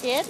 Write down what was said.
Did?